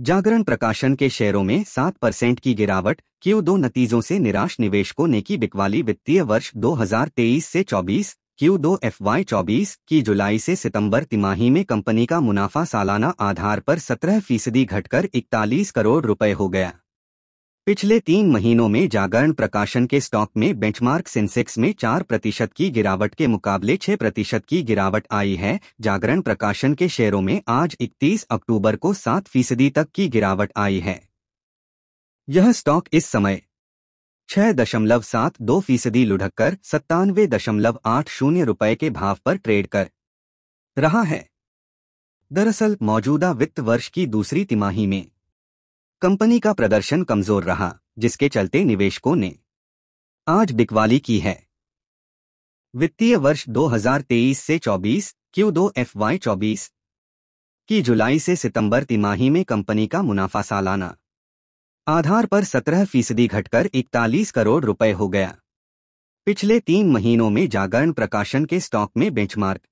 जागरण प्रकाशन के शेयरों में सात परसेंट की गिरावट, क्यू दो नतीजों से निराश निवेशकों ने की बिकवाली वित्तीय वर्ष 2023 से 24 क्यू दो एफ़ वाई चौबीस की जुलाई से सितंबर तिमाही में कंपनी का मुनाफा सालाना आधार पर 17 फ़ीसदी घटकर इकतालीस करोड़ रुपए हो गया। पिछले तीन महीनों में जागरण प्रकाशन के स्टॉक में बेंचमार्क सेंसेक्स में चार प्रतिशत की गिरावट के मुकाबले छह प्रतिशत की गिरावट आई है। जागरण प्रकाशन के शेयरों में आज 31 अक्टूबर को सात फ़ीसदी तक की गिरावट आई है। यह स्टॉक इस समय छह दशमलव सात दो फ़ीसदी लुढ़क कर सत्तानवे दशमलव आठ शून्य रुपए के भाव पर ट्रेड कर रहा है। दरअसल मौजूदा वित्त वर्ष की दूसरी तिमाही में कंपनी का प्रदर्शन कमज़ोर रहा, जिसके चलते निवेशकों ने आज बिकवाली की है। वित्तीय वर्ष 2023 से 24 क्यू दो एफ़ वाई चौबीस की जुलाई से सितंबर तिमाही में कंपनी का मुनाफा सालाना। आधार पर 17 फ़ीसदी घटकर इकतालीस करोड़ रुपए हो गया। पिछले तीन महीनों में जागरण प्रकाशन के स्टॉक में बेंचमार्क।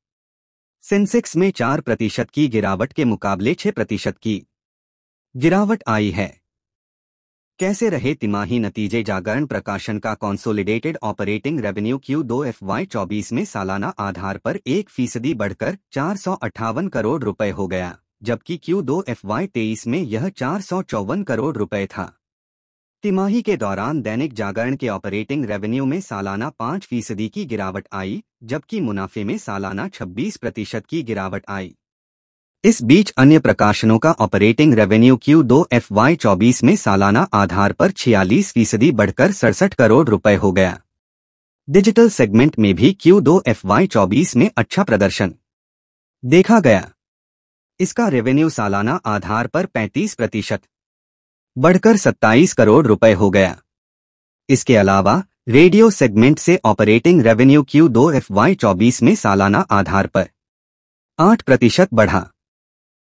सेंसेक्स में चार प्रतिशत की गिरावट के मुकाबले छह प्रतिशत की। गिरावट आई है। कैसे रहे तिमाही नतीजे? जागरण प्रकाशन का कॉन्सोलिडेटेड ऑपरेटिंग रेवेन्यू क्यू दो एफ़ वाई चौबीस में सालाना आधार पर एक फ़ीसदी बढ़कर चार सौ अट्ठावन करोड़ रुपए हो गया, जबकि क्यू दो एफ़ वाई तेईस में यह चार सौ चौवन करोड़ रुपए था। तिमाही के दौरान दैनिक जागरण के ऑपरेटिंग रेवेन्यू में सालाना पाँच फ़ीसदी की गिरावट आई, जबकि मुनाफे में सालाना छब्बीस प्रतिशत की गिरावट आई। इस बीच अन्य प्रकाशनों का ऑपरेटिंग रेवेन्यू क्यू दो एफ़ वाई चौबीस में सालाना आधार पर छियालीस फ़ीसदी बढ़कर सड़सठ करोड़ रुपए हो गया। डिजिटल सेगमेंट में भी क्यू दो एफ़ वाई चौबीस में अच्छा प्रदर्शन। देखा गया। इसका रेवेन्यू सालाना आधार पर 35 प्रतिशत बढ़कर 27 करोड़ रुपए हो गया। इसके अलावा रेडियो सेगमेंट से ऑपरेटिंग रेवेन्यू क्यू दो एफ़ वाई चौबीस में सालाना आधार पर 8 प्रतिशत बढ़ा।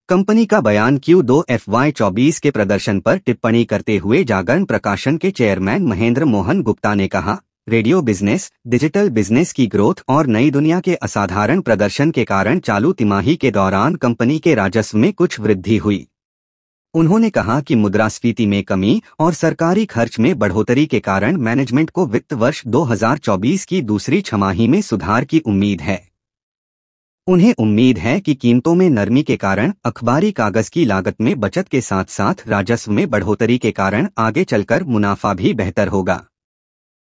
कंपनी का बयान क्यू दो एफ़ वाई चौबीस के प्रदर्शन पर टिप्पणी करते हुए जागरण प्रकाशन के चेयरमैन महेंद्र मोहन गुप्ता ने कहा, रेडियो बिज़नेस, डिजिटल बिज़नेस की ग्रोथ और नई दुनिया के असाधारण प्रदर्शन के कारण चालू तिमाही के दौरान कंपनी के राजस्व में कुछ वृद्धि हुई। उन्होंने कहा कि मुद्रास्फीति में कमी और सरकारी खर्च में बढ़ोतरी के कारण मैनेजमेंट को वित्त वर्ष 2024 की दूसरी छमाही में सुधार की उम्मीद है। उन्हें उम्मीद है कि कीमतों में नरमी के कारण, अखबारी कागज़ की लागत में बचत के साथ साथ राजस्व में बढ़ोतरी के कारण आगे चलकर मुनाफा भी बेहतर होगा।